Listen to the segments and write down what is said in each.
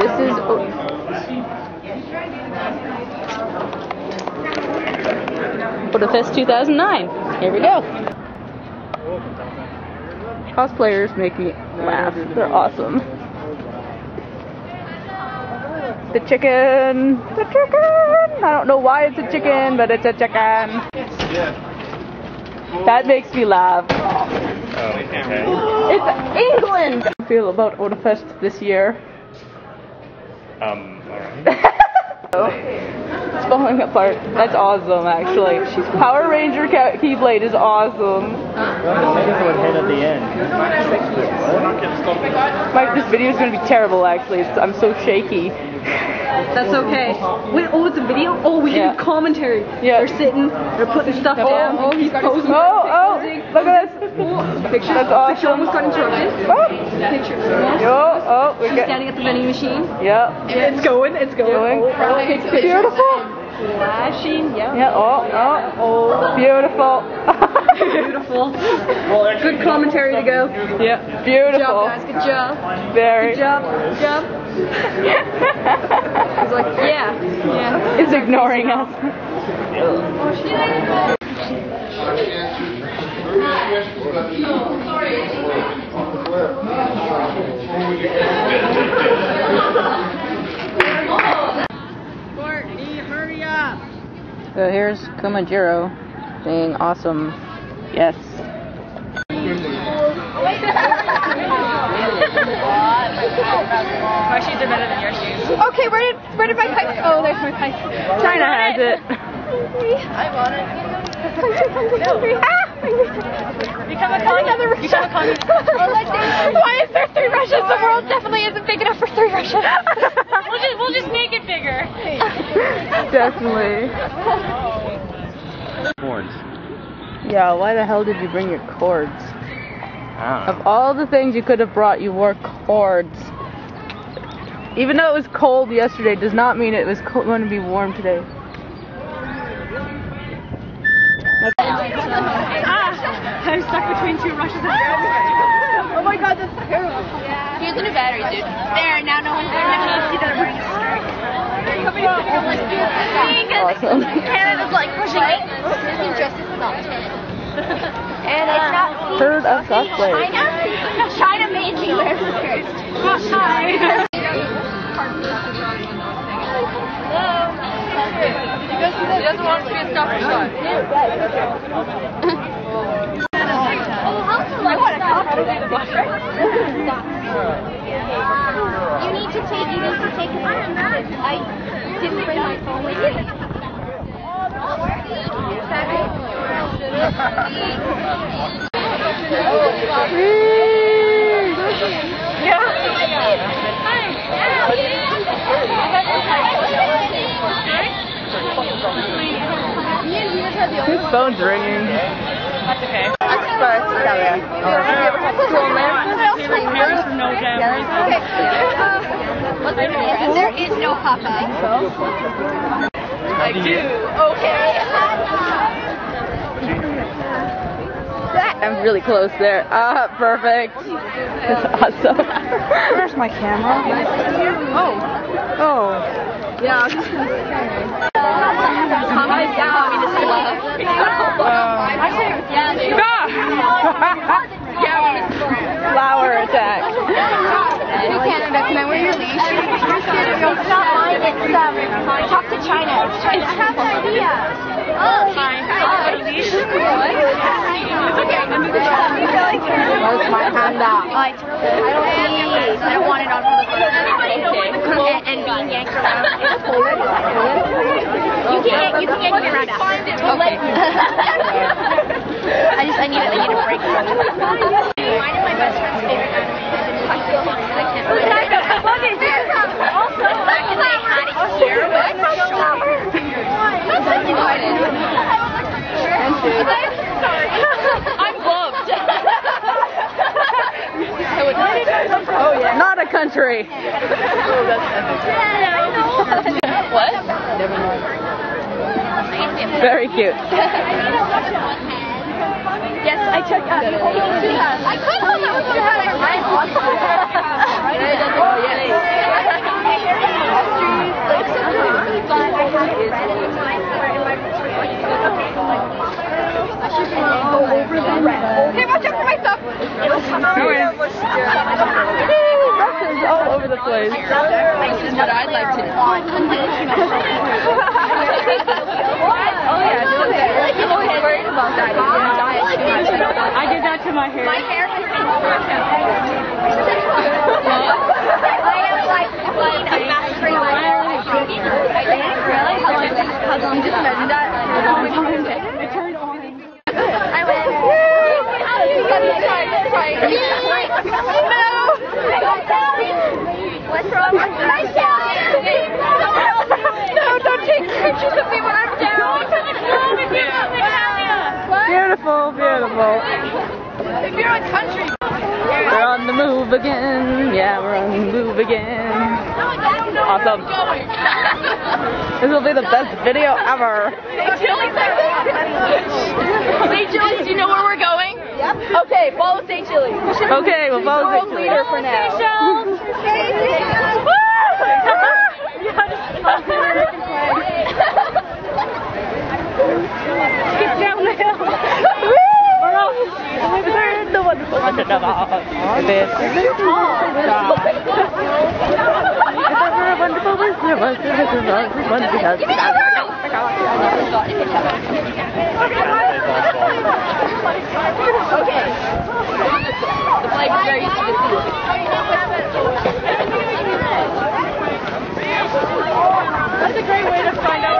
This is. Otafest 2009. Here we go. Cosplayers make me laugh. They're awesome. The chicken. The chicken. I don't know why it's a chicken, but it's a chicken. That makes me laugh. Oh, okay. It's England. You feel about Otafest this year? Um, alright. It's falling apart. That's awesome, actually. Power Ranger Ca- Keyblade is awesome. would hit at the end. My, this video is going to be terrible, actually. It's, I'm so shaky. That's okay. Wait, oh, it's a video? Oh, we Yeah. can do commentary. Yeah. They're sitting, they're putting stuff oh, down. oh, he's posing. Oh, oh, look at this. Picture. That's awesome. Picture almost got interrupted. Oh, Picture. yo, oh, we She's standing at the vending machine. Yeah, It's going, it's going. Oh. Beautiful. Flashing, yeah. Yeah, oh, oh, oh, beautiful. Beautiful. Good commentary to go. yeah, Beautiful. Good job, guys. Good job. Very. Good job. Good job. He's like, yeah, yeah. It's ignoring us. So here's Kumajiro saying awesome. Yes. Okay, where did where did my pipe? Oh, there's my pipe. China has it. I want it. Hungry, hungry, hungry. Become a communist. Become a communist. Oh, why is there three Russians? The world definitely isn't big enough for three Russians. We'll just, we'll just make it bigger. Definitely. Cords. Yeah, why the hell did you bring your cords? I don't Of all the things you could have brought, you wore cords. Even though it was cold yesterday, does not mean it was going to be warm today. Ah, I'm stuck between two Russians. oh my god, that's terrible. Here's a new battery, dude. There, now no one's there. Now you see that I'm wearing a skirt. Awesome. Canada's like pushing it. This is just not. And it's not. Heard of cosplay. China? China made me wear the skirt. Hi. He doesn't want to be a stopper shot. I want a copy of You need to take, you need to take a picture. I didn't bring my phone with me. His phone's ringing. That's okay. Paris for no damn reason. There is no Popeye. I do. Okay. I'm really close there. Ah, perfect. That's awesome. Where's my camera? Oh. Oh. Yeah, I was just gonna say. Communist love. Yeah, they Flower attack. Hey Canada, can I wear your leash? It's not mine, it's um, talk to China. It's China. I have an idea. Oh, hi. Got? It's okay. Where's my panda? Oh, I took it. I don't. I don't want it on for the. Okay. And, and being yanked around. You can get, you can yank me around after. Okay. I just, I need, I need a break from it. Mine is my best friend's favorite anime. I feel like I can't believe it. Also, back in they had it here, but it's not shoulder. That's excited. I'm bummed. I would Oh yeah. Not a country. What? Very cute. Yes, I took. Uh, I couldn't believe you had a red one. Oh yes. Over the place. This is what I'd like to do. oh yeah, it. I'm always worried about that. You're gonna diet too much. I did that to my hair. My hair has been I am like clean a mastery my hair. Really? How long? How long? Just imagine that. It turned orange. I went. Try, try. No. What's wrong with No, don't take pictures of me when I'm down. Beautiful, beautiful. If you're on country. We're on the move again. Yeah, we're on the move again. Awesome. This will be the best video ever. St. Julie's, do you know where we're going? Yep. Okay, follow St. Julie's. Okay, we'll follow for now. Get down the hill. We're off. We're the wonderful wonder of This is If ever a wonderful wisdom was, this is us, one because Okay. The flag is very easy to see. That's a I.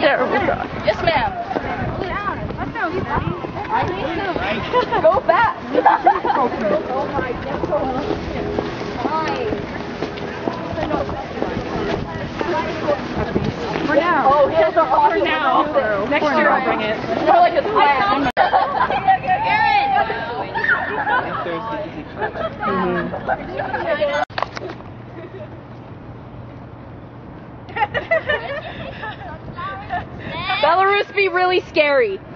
terrible shot. Yes, ma'am. Go fast. For now. Oh, here's our For now. Next year I'll bring it. More like a flag. Belarus be really scary.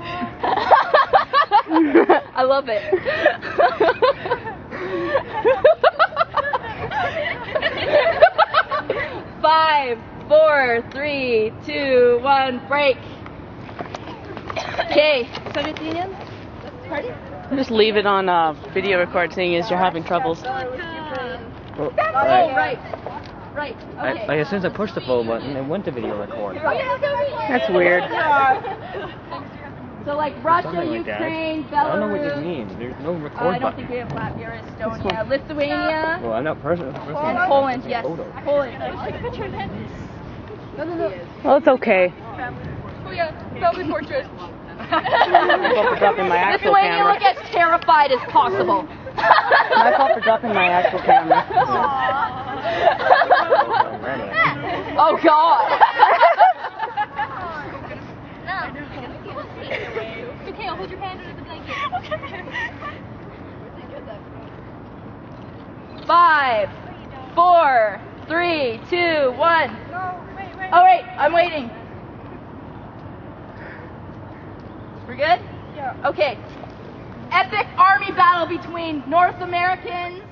I love it. Five, four, three, two, one, break. Okay, Soviet Union. Party. Just leave it on uh, video record seeing as you're having troubles. Well, Oh, right. right. Right. I, Okay. like as soon as I pushed the full button, it went to video record. That's weird. So like Russia, Something like that. Ukraine, I don't know what Belarus. this means. There's no Uh, I don't think we have Latvia, Estonia, Lithuania, Well, I'm not personally. and Poland. Yes, Poland. Well, it's okay. Oh yeah, family portrait. My fault for dropping my actual Lithuania camera. look as terrified as possible. My fault for dropping my actual camera. oh God. Okay, I'll hold your hand under the blanket. Five, four, three, two, one. Oh wait, I'm waiting. We're good? Yeah. Okay. Epic army battle between North Americans